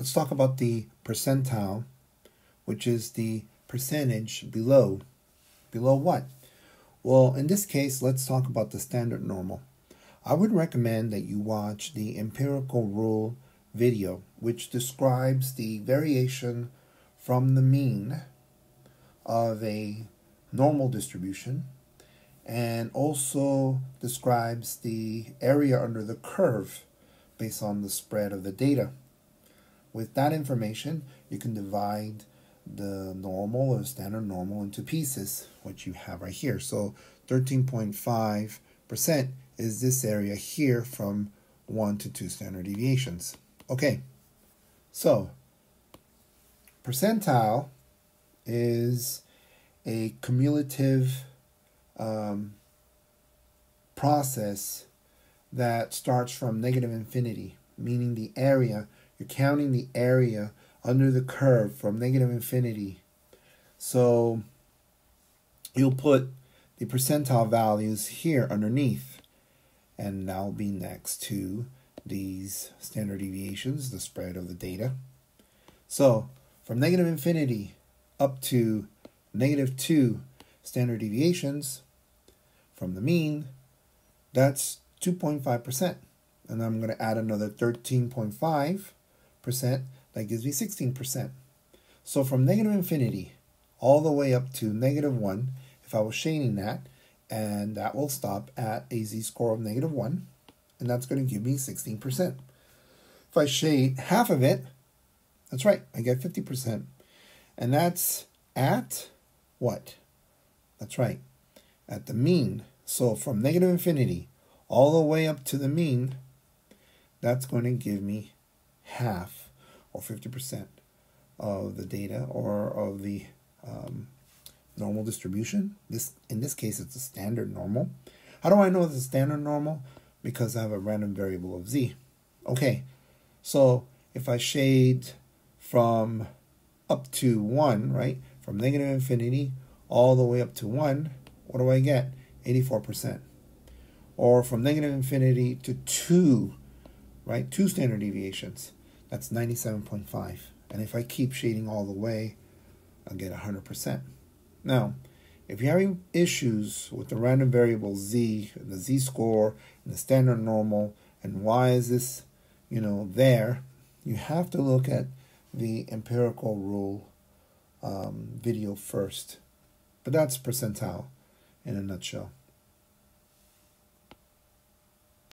let's talk about the percentile, which is the percentage below. Below what? Well, in this case, let's talk about the standard normal. I would recommend that you watch the empirical rule video, which describes the variation from the mean of a normal distribution and also describes the area under the curve based on the spread of the data. With that information, you can divide the normal or standard normal into pieces, which you have right here. So 13.5% is this area here from 1 to 2 standard deviations. Okay, so percentile is a cumulative um, process that starts from negative infinity, meaning the area, you're counting the area under the curve from negative infinity. So you'll put the percentile values here underneath, and that'll be next to these standard deviations, the spread of the data. So from negative infinity up to negative 2 standard deviations from the mean, that's 2.5%. And I'm going to add another 13.5%. Percent, that gives me 16%. So from negative infinity all the way up to negative 1, if I was shading that, and that will stop at a z-score of negative 1, and that's going to give me 16%. If I shade half of it, that's right, I get 50%. And that's at what? That's right, at the mean. So from negative infinity all the way up to the mean, that's going to give me half or 50% of the data or of the um, normal distribution. This In this case, it's a standard normal. How do I know it's a standard normal? Because I have a random variable of z. Okay, so if I shade from up to 1, right, from negative infinity all the way up to 1, what do I get? 84% or from negative infinity to 2, right? Two standard deviations. That's 97.5. And if I keep shading all the way, I'll get 100%. Now, if you're having issues with the random variable z, the z-score, and the standard normal, and why is this, you know, there, you have to look at the empirical rule um, video first. But that's percentile in a nutshell.